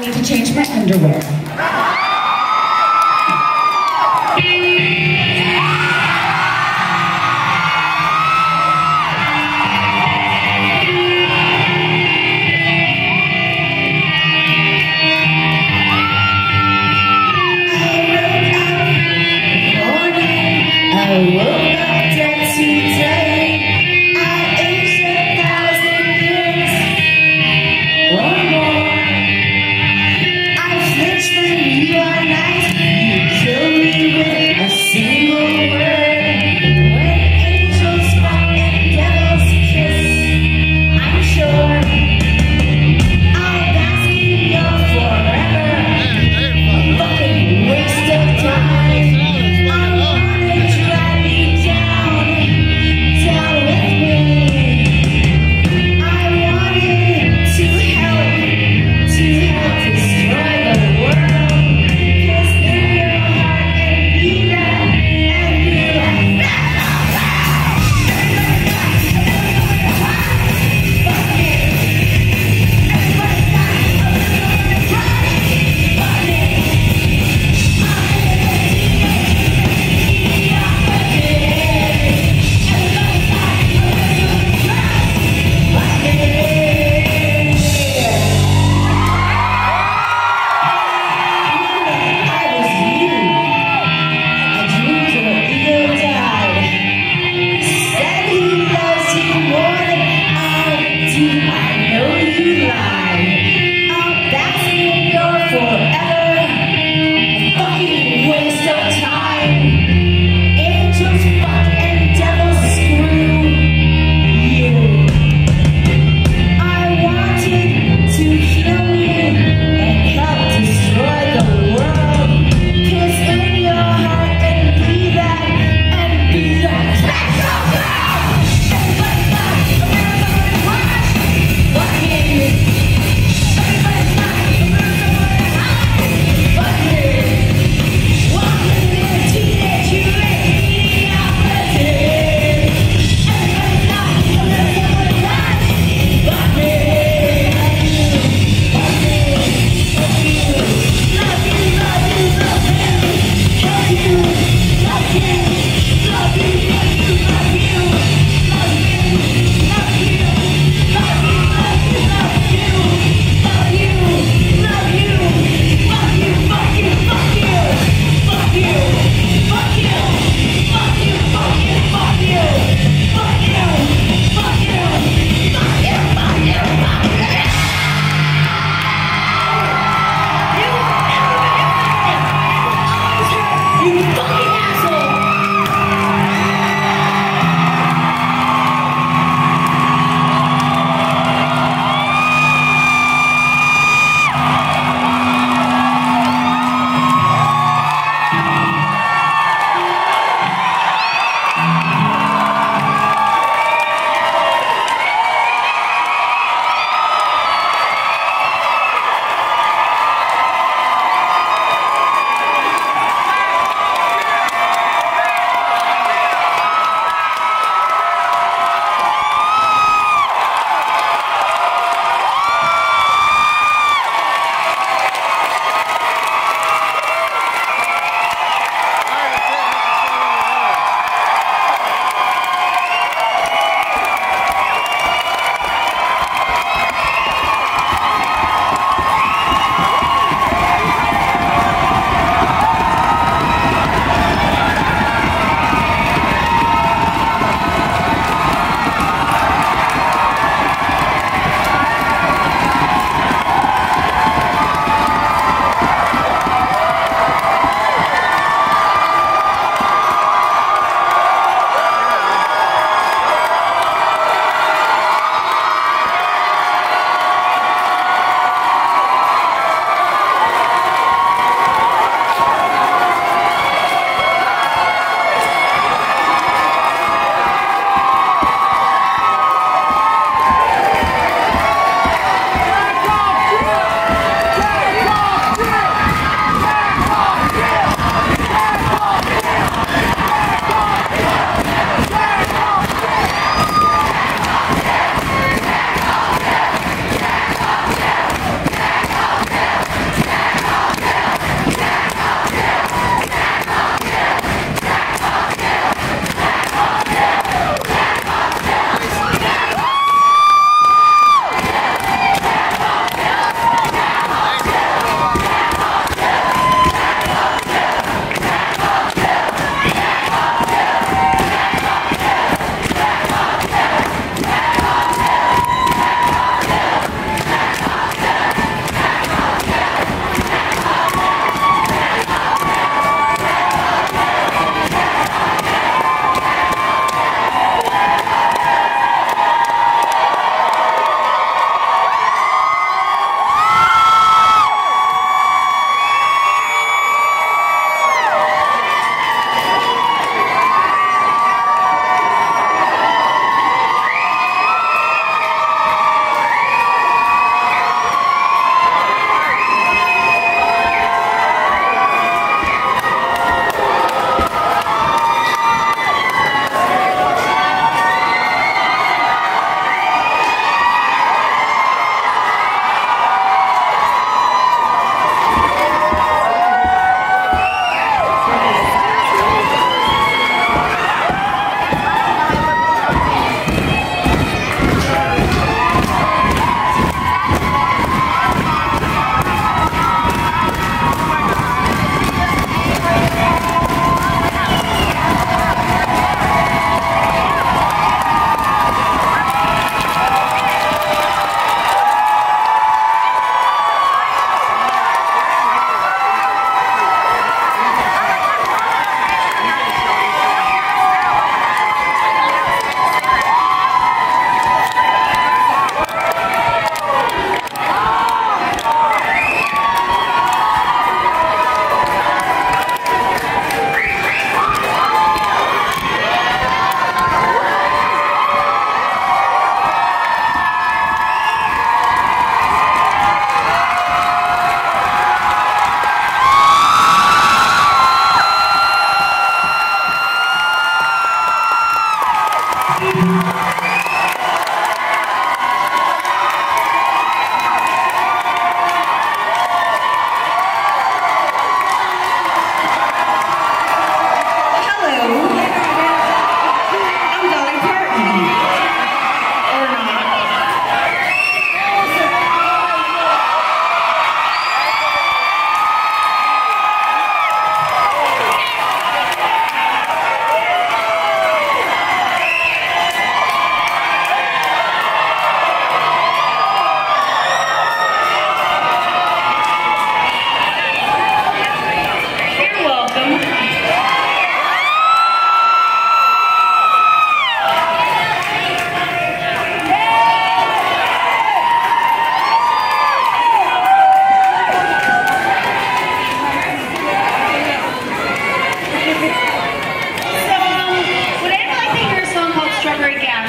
Need to change my underwear.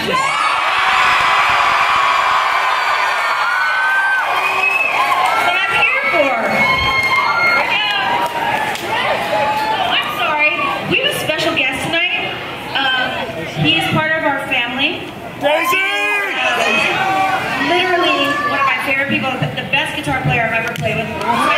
Yeah! He is part of our family. Daisy! Literally one of my favorite people, the best guitar player I've ever played with.